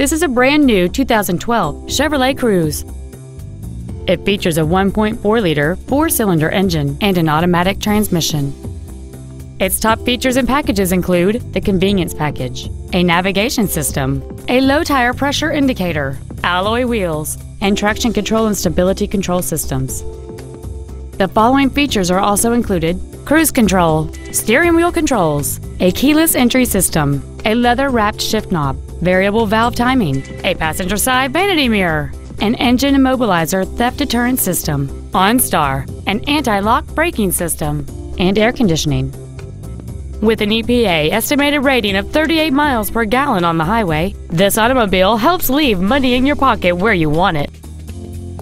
This is a brand new 2012 Chevrolet Cruze. It features a 1.4-liter four-cylinder engine and an automatic transmission. Its top features and packages include the convenience package, a navigation system, a low tire pressure indicator, alloy wheels, and traction control and stability control systems. The following features are also included cruise control, steering wheel controls, a keyless entry system, a leather wrapped shift knob, variable valve timing, a passenger side vanity mirror, an engine immobilizer theft deterrent system, OnStar, an anti-lock braking system, and air conditioning. With an EPA estimated rating of 38 miles per gallon on the highway, this automobile helps leave money in your pocket where you want it.